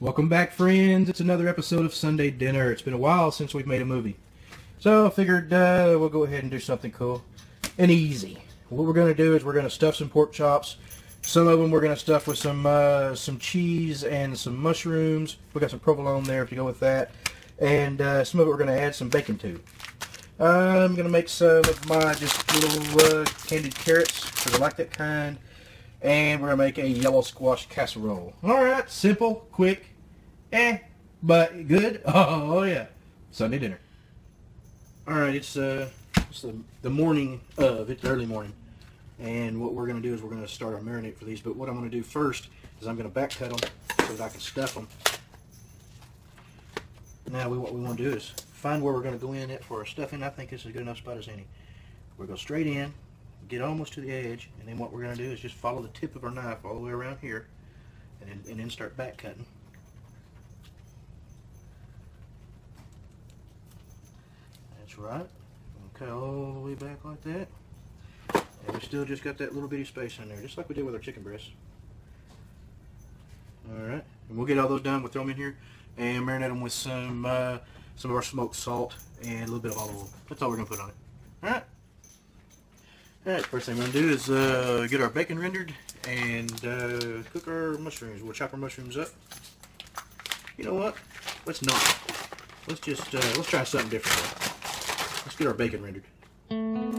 Welcome back, friends. It's another episode of Sunday Dinner. It's been a while since we've made a movie. So I figured uh, we'll go ahead and do something cool and easy. What we're going to do is we're going to stuff some pork chops. Some of them we're going to stuff with some uh, some cheese and some mushrooms. We got some provolone there if you go with that. And uh, some of it we're going to add some bacon to. I'm going to make some of my just little uh, candied carrots because I like that kind. And we're going to make a yellow squash casserole. Alright, simple, quick, eh, but good. Oh, yeah. Sunday dinner. Alright, it's, uh, it's the, the morning of, it's early morning. And what we're going to do is we're going to start our marinade for these. But what I'm going to do first is I'm going to back cut them so that I can stuff them. Now we, what we want to do is find where we're going to go in it for our stuffing. I think this is a good enough spot as any. To go straight in, get almost to the edge, and then what we're going to do is just follow the tip of our knife all the way around here, and then, and then start back cutting. That's right. Okay, all the way back like that. And we still just got that little bitty space in there, just like we did with our chicken breasts. Alright, and we'll get all those done. We'll throw them in here and marinate them with some uh, some of our smoked salt and a little bit of olive oil. That's all we're going to put on it. Alright. Alright, first thing we're going to do is uh, get our bacon rendered and uh, cook our mushrooms. We'll chop our mushrooms up. You know what? Let's not. Let's just, uh, let's try something different. Let's get our bacon rendered.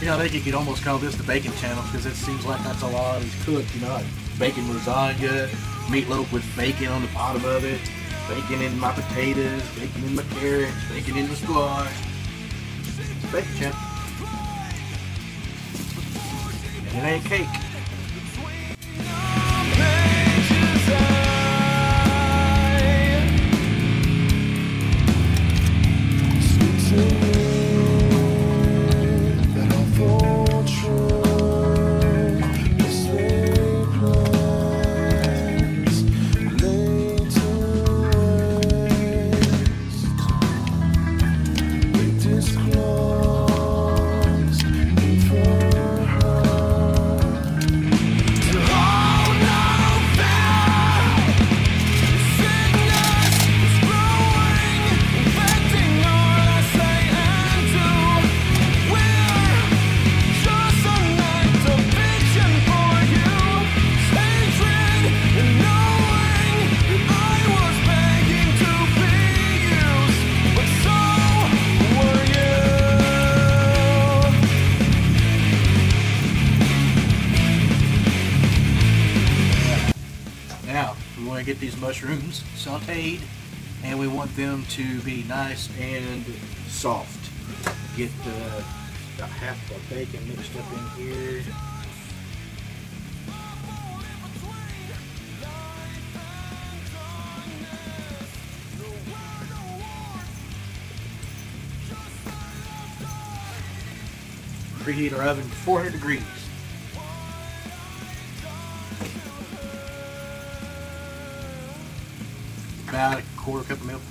You know, I think you could almost call this the bacon channel because it seems like that's a lot he's cooked. You know, like bacon lasagna, meatloaf with bacon on the bottom of it, bacon in my potatoes, bacon in my carrots, bacon in the squash. Bacon channel. And it ain't cake. mushrooms, sauteed, and we want them to be nice and soft. Get the, about half the bacon mixed up in here. Preheat our oven to 400 degrees. About a quarter cup of milk.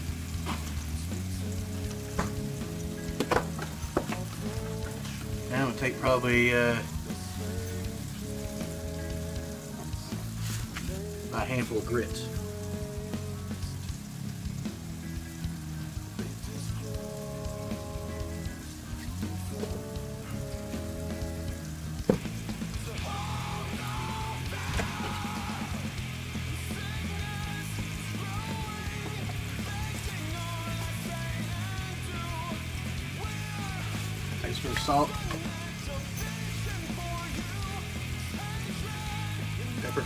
Now I'm to take probably uh, a handful of grits. Salt. Pepper.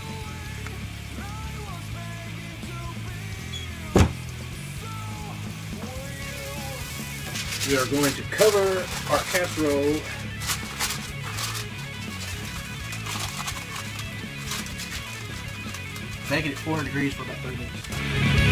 We are going to cover our casserole Make it at 400 degrees for about 30 minutes.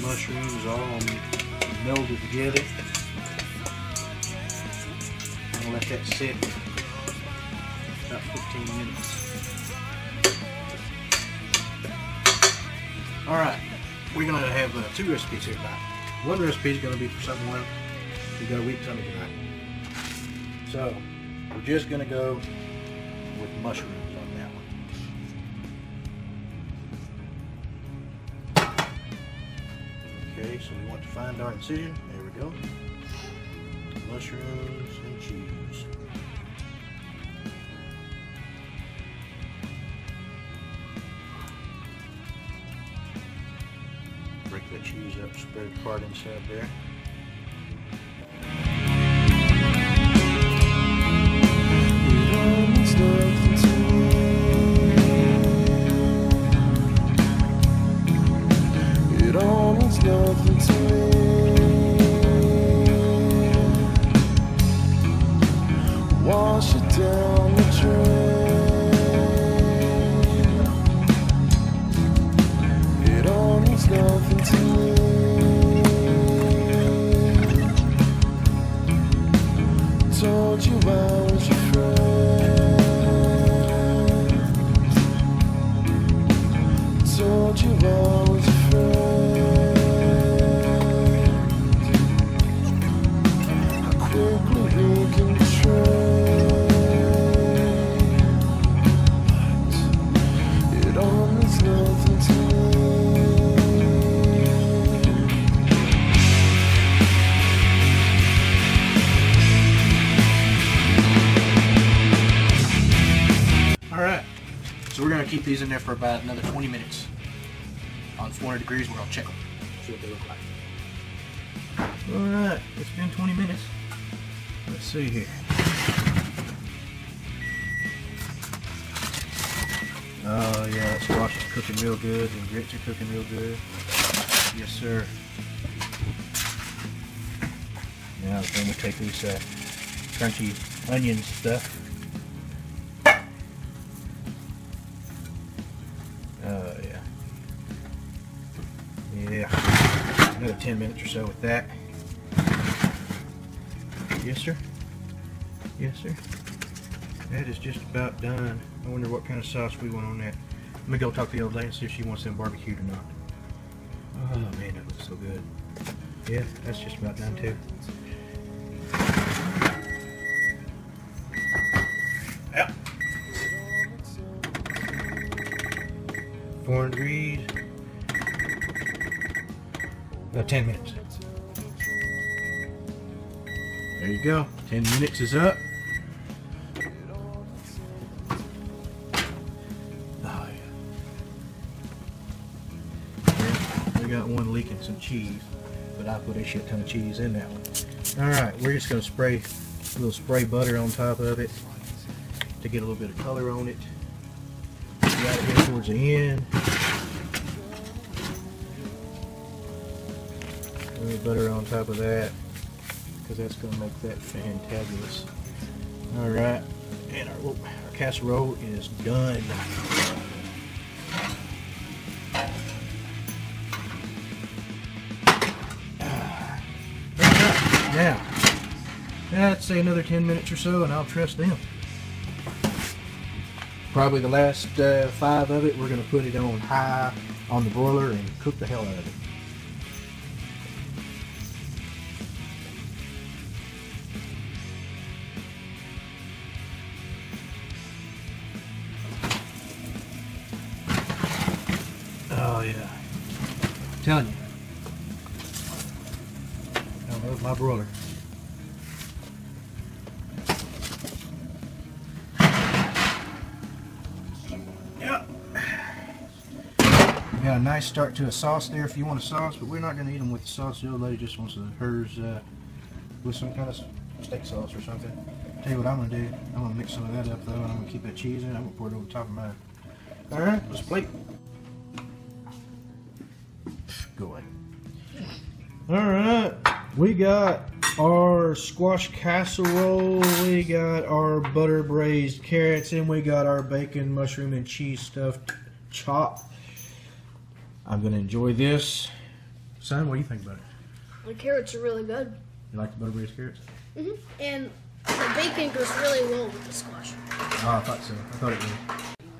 Mushrooms all melded together. Gonna let that sit about 15 minutes. All right, we're gonna have uh, two recipes here tonight. One recipe is gonna be for someone who got a weak tummy tonight. So we're just gonna go with mushrooms so we want to find our incision. There we go. Mushrooms and cheese. Break that cheese up, spread it apart inside there. It the drain. So we're gonna keep these in there for about another 20 minutes. On 400 degrees, we're gonna check them, see what they look like. All right, it's been 20 minutes. Let's see here. Oh yeah, that squash is cooking real good, and grits are cooking real good. Yes, sir. Now then we take these uh, crunchy onion stuff. Yeah. 10 minutes or so with that. Yes, sir. Yes, sir. That is just about done. I wonder what kind of sauce we want on that. Let me go talk to the old lady and see if she wants them barbecued or not. Oh man, that looks so good. Yeah, that's just about done too. Yeah. 400 degrees. About 10 minutes. There you go. 10 minutes is up. Oh. Yeah, we got one leaking some cheese, but I put a shit ton of cheese in that one. Alright, we're just going to spray a little spray butter on top of it. to get a little bit of color on it. Right here towards the end. Little butter on top of that because that's going to make that fantabulous. All right, and our, whoop, our casserole is done. Ah. Now, I'd say another 10 minutes or so and I'll trust them. Probably the last uh, five of it, we're going to put it on high on the broiler and cook the hell out of it. Oh yeah. I'm telling you. I love my broiler. Yep. We got a nice start to a sauce there if you want a sauce, but we're not going to eat them with the sauce. The old lady just wants a, hers uh, with some kind of steak sauce or something. Tell you what I'm going to do. I'm going to mix some of that up though, and I'm going to keep that cheese in. I'm going to pour it over top of mine. All right, let's plate. All right, we got our squash casserole. We got our butter braised carrots, and we got our bacon, mushroom, and cheese stuffed chop. I'm gonna enjoy this. Son, what do you think about it? The carrots are really good. You like the butter braised carrots? hmm And the bacon goes really well with the squash. Oh, I thought so. I thought it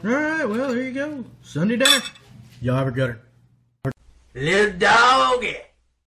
would. All right, well there you go. Sunday dinner. Y'all have a gutter. Little doggy.